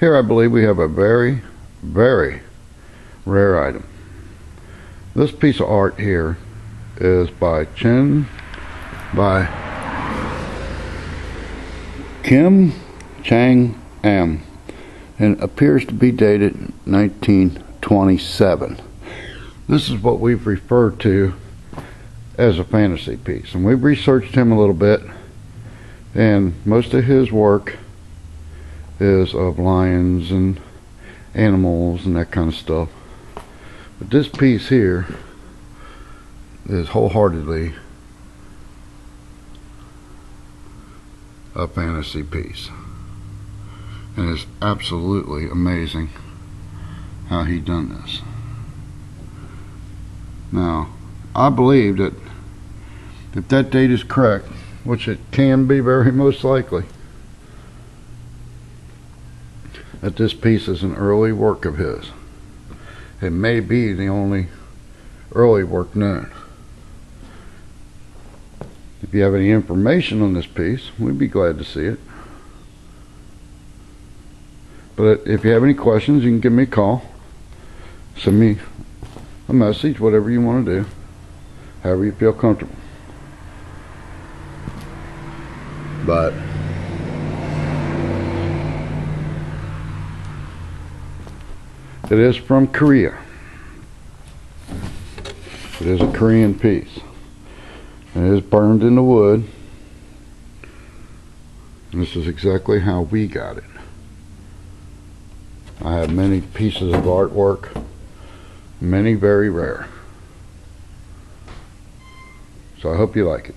Here I believe we have a very, very rare item. This piece of art here is by Chen, by Kim Chang Am, and appears to be dated 1927. This is what we've referred to as a fantasy piece, and we've researched him a little bit, and most of his work is of lions and animals and that kind of stuff. But this piece here is wholeheartedly a fantasy piece. And it's absolutely amazing how he done this. Now, I believe that if that date is correct, which it can be very most likely, that this piece is an early work of his. It may be the only early work known. If you have any information on this piece, we'd be glad to see it. But if you have any questions, you can give me a call. Send me a message, whatever you want to do. However you feel comfortable. But it is from Korea. It is a Korean piece. It is burned in the wood. This is exactly how we got it. I have many pieces of artwork, many very rare. So I hope you like it.